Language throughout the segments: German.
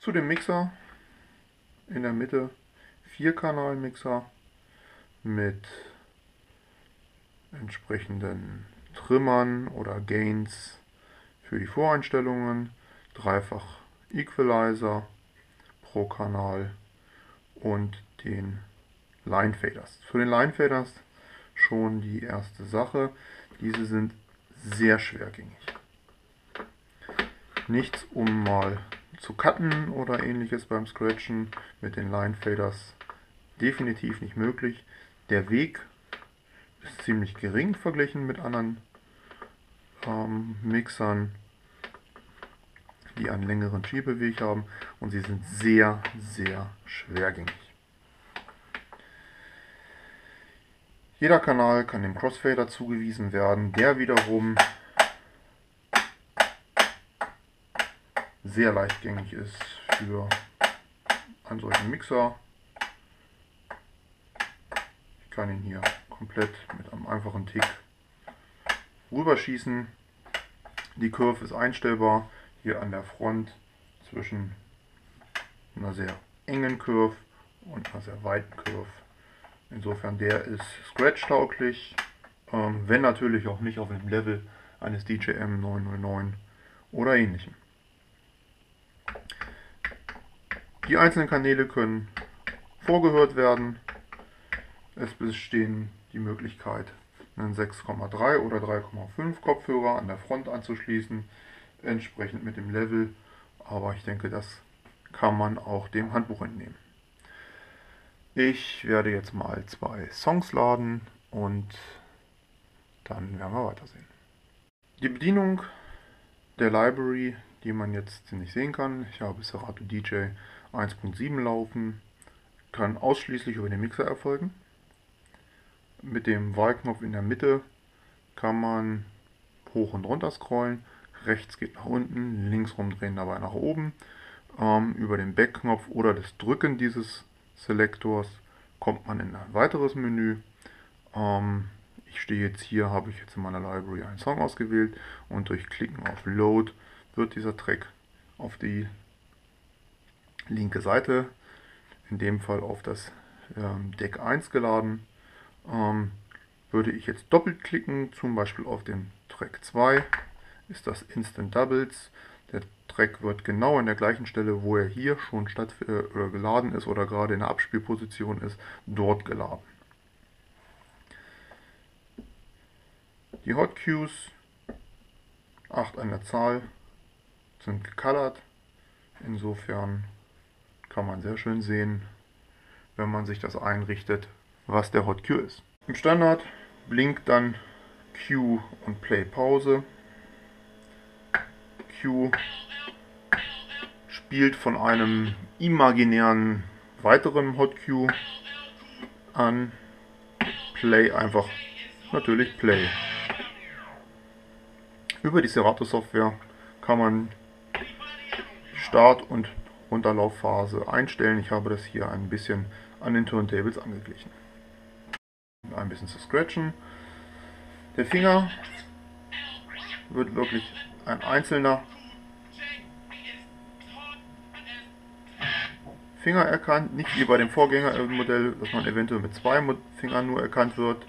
Zu dem Mixer in der Mitte Vierkanal-Mixer mit entsprechenden Trimmern oder Gains für die Voreinstellungen, dreifach Equalizer pro Kanal und den Line Faders. Für den Line Faders schon die erste Sache. Diese sind sehr schwergängig. Nichts um mal zu cutten oder ähnliches beim Scratchen mit den Line Faders definitiv nicht möglich. Der Weg ist ziemlich gering verglichen mit anderen ähm, Mixern, die einen längeren Schiebeweg haben und sie sind sehr, sehr schwergängig. Jeder Kanal kann dem Crossfader zugewiesen werden, der wiederum sehr leichtgängig ist für einen solchen Mixer. Ich kann ihn hier komplett mit einem einfachen Tick rüberschießen. Die Curve ist einstellbar hier an der Front zwischen einer sehr engen Curve und einer sehr weiten Curve. Insofern der ist scratch-tauglich, ähm, wenn natürlich auch nicht auf dem Level eines DJM 909 oder ähnlichem. Die einzelnen Kanäle können vorgehört werden. Es bestehen die Möglichkeit, einen 6,3 oder 3,5 Kopfhörer an der Front anzuschließen, entsprechend mit dem Level. Aber ich denke, das kann man auch dem Handbuch entnehmen. Ich werde jetzt mal zwei Songs laden und dann werden wir weitersehen. Die Bedienung der Library, die man jetzt nicht sehen kann, ich habe Serato DJ 1.7 laufen, kann ausschließlich über den Mixer erfolgen. Mit dem Wahlknopf in der Mitte kann man hoch und runter scrollen. Rechts geht nach unten, links rumdrehen dabei nach oben. Ähm, über den Backknopf oder das Drücken dieses Selektors kommt man in ein weiteres Menü. Ähm, ich stehe jetzt hier, habe ich jetzt in meiner Library einen Song ausgewählt und durch Klicken auf Load wird dieser Track auf die linke Seite, in dem Fall auf das ähm, Deck 1 geladen. Ähm, würde ich jetzt doppelt klicken, zum Beispiel auf den Track 2, ist das Instant Doubles. Der Track wird genau an der gleichen Stelle, wo er hier schon statt, äh, geladen ist oder gerade in der Abspielposition ist, dort geladen. Die Hotkeys, 8 an der Zahl, sind gecolored. Insofern kann man sehr schön sehen, wenn man sich das einrichtet, was der Hot Cue ist. Im Standard blinkt dann Q und Play Pause. Q spielt von einem imaginären weiteren Hot Cue an. Play einfach natürlich Play. Über die Serato Software kann man Start und Runterlaufphase einstellen. Ich habe das hier ein bisschen an den Turntables angeglichen. Ein bisschen zu scratchen. Der Finger wird wirklich ein einzelner Finger erkannt, nicht wie bei dem Vorgängermodell, dass man eventuell mit zwei Fingern nur erkannt wird.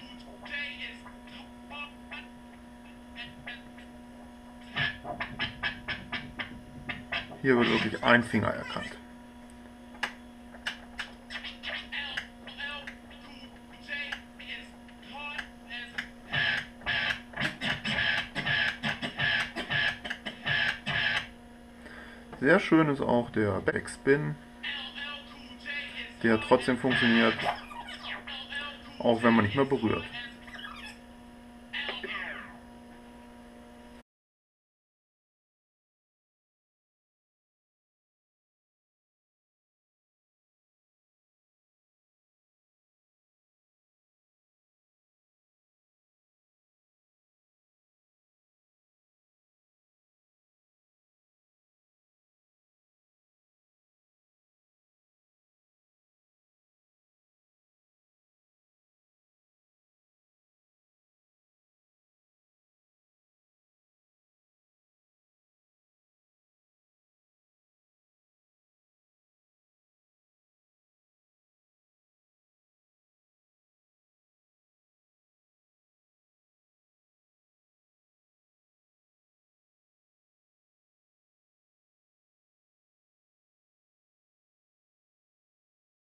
Hier wird wirklich ein Finger erkannt. Sehr schön ist auch der Backspin, der trotzdem funktioniert, auch wenn man nicht mehr berührt.